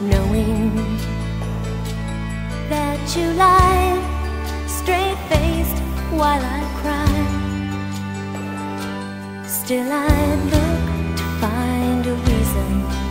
Knowing that you lie straight faced while I cry. Still, I look to find a reason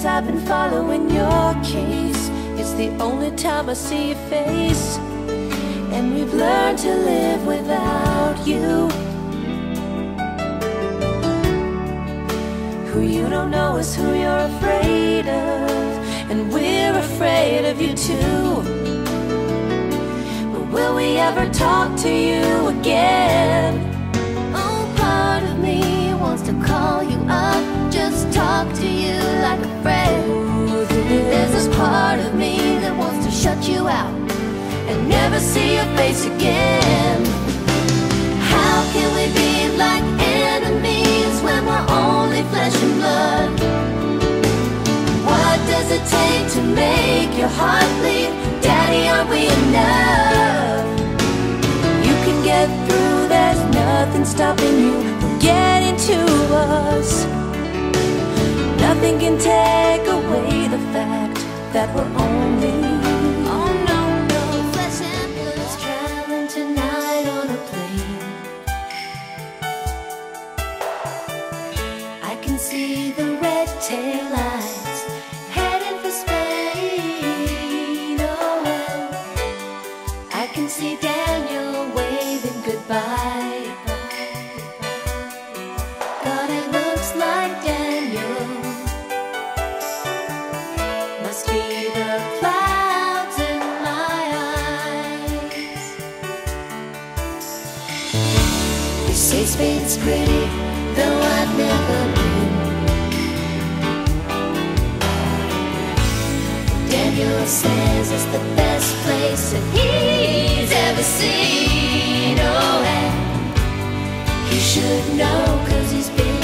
years I've been following your case. It's the only time I see your face. And we've learned to live without you. Who you don't know is who you're afraid of. And we're afraid of you too. But will we ever talk to you again? Oh, part of me wants to call you just talk to you like a friend. There's this part of me that wants to shut you out and never see your face again. How can we be like enemies when we're only flesh and blood? What does it take to make your heart bleed? Daddy, are we enough? You can get through, there's nothing stopping you from getting to us. Nothing can take away the fact that we're only. Says it's the best place that he's ever seen. Oh, and he should know, cause he's been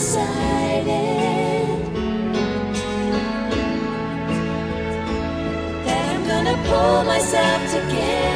decided that I'm gonna pull myself together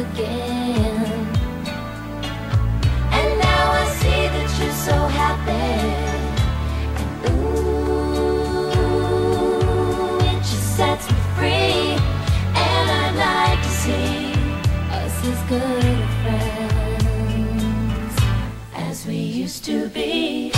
again. And now I see that you're so happy. And ooh, it just sets me free. And I'd like to see us as good friends as we used to be.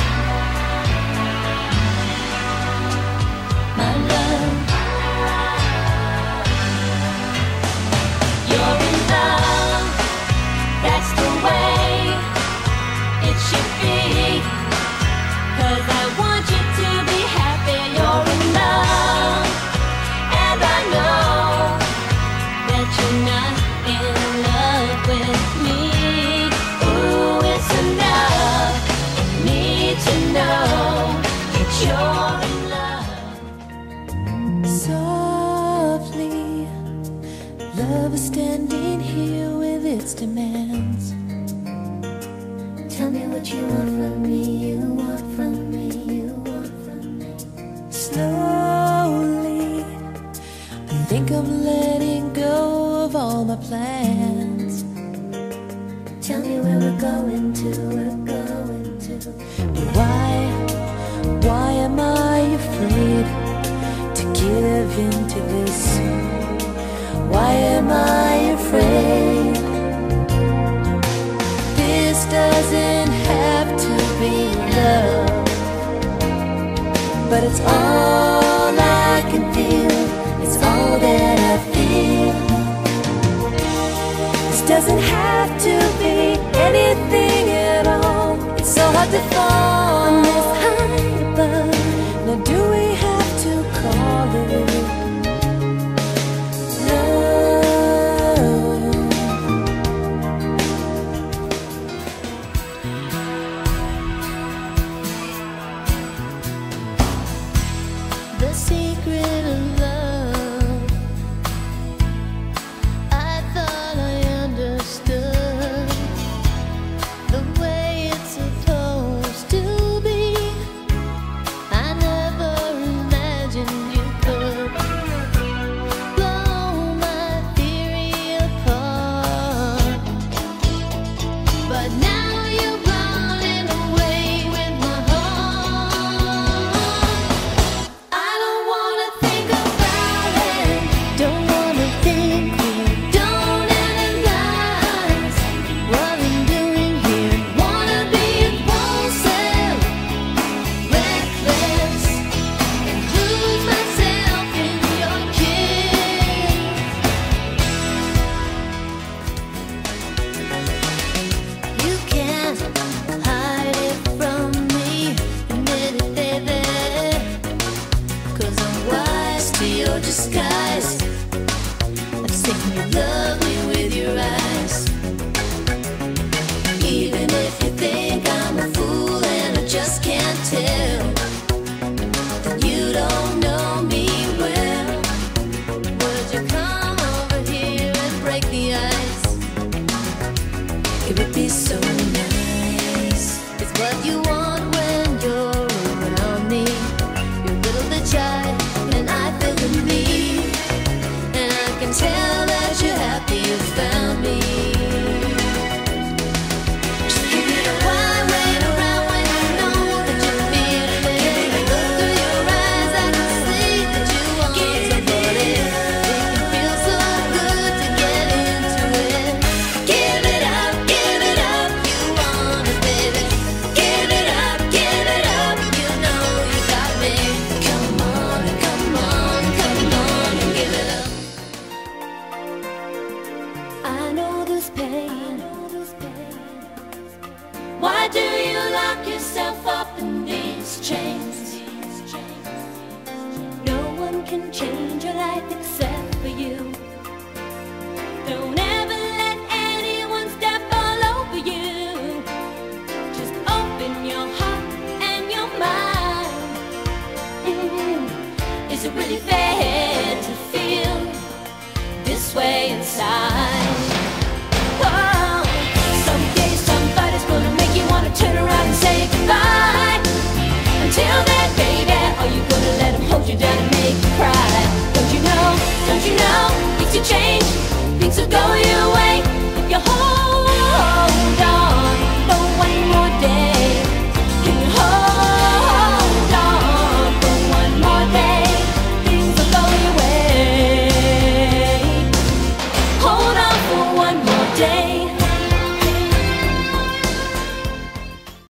Standing here with its demands. Tell me what you want from me. You want from me. You want from me. Slowly, I think I'm letting go of all my plans. Tell me where we're going to. We're going to. But why, why am I afraid to give in to this? Why am I afraid? This doesn't have to be love, but it's all I can feel. It's all that I feel. This doesn't have to be anything at all. It's so hard to fall your disguise. I've seen you love me with your eyes. Even if you think I'm a fool and I just can't tell, then you don't know me well. Would you come over here and break the ice? It would be so pain? Why do you lock yourself up in these chains? No one can change your life except for you. Don't ever let anyone step all over you. Just open your heart and your mind. Mm -hmm. Is it really fair?